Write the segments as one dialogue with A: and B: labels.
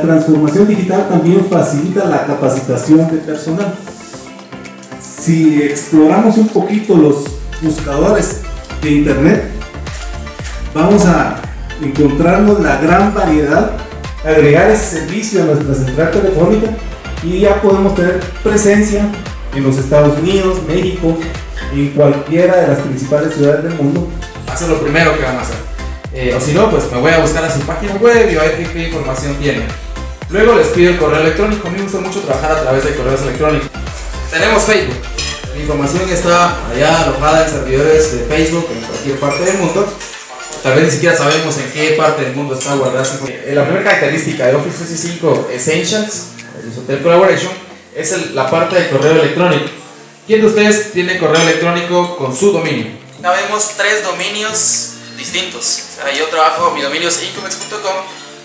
A: transformación digital también facilita la capacitación de personal. Si exploramos un poquito los buscadores de internet, vamos a encontrarnos la gran variedad, agregar ese servicio a nuestra central telefónica y ya podemos tener presencia en los Estados Unidos, México, en cualquiera de las principales ciudades del mundo.
B: Es lo primero que van a hacer. Eh, o si no, pues me voy a buscar a su página web y a ver qué, información tiene. Luego les pido el correo electrónico. A mí me gusta mucho trabajar a través de correos electrónicos. Tenemos Facebook. La información está allá alojada en servidores de Facebook en cualquier parte del mundo. Tal vez ni siquiera sabemos en qué parte del mundo está guardada. Eh, la primera característica de Office 365 Essentials, el Hotel Collaboration, es la parte del correo electrónico. ¿Quién de ustedes tiene correo electrónico con su dominio? Ya vemos tres dominios distintos. O sea, yo trabajo, mi dominio es incomex.com,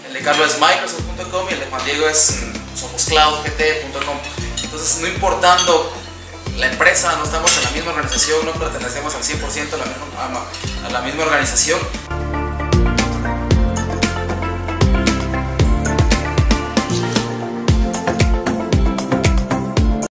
B: el de Carlos es microsoft.com y el de Juan Diego es mm, somoscloudgt.com. Entonces, no importando la empresa, no estamos en la misma organización, no pertenecemos al 100% a la misma, a la misma organización.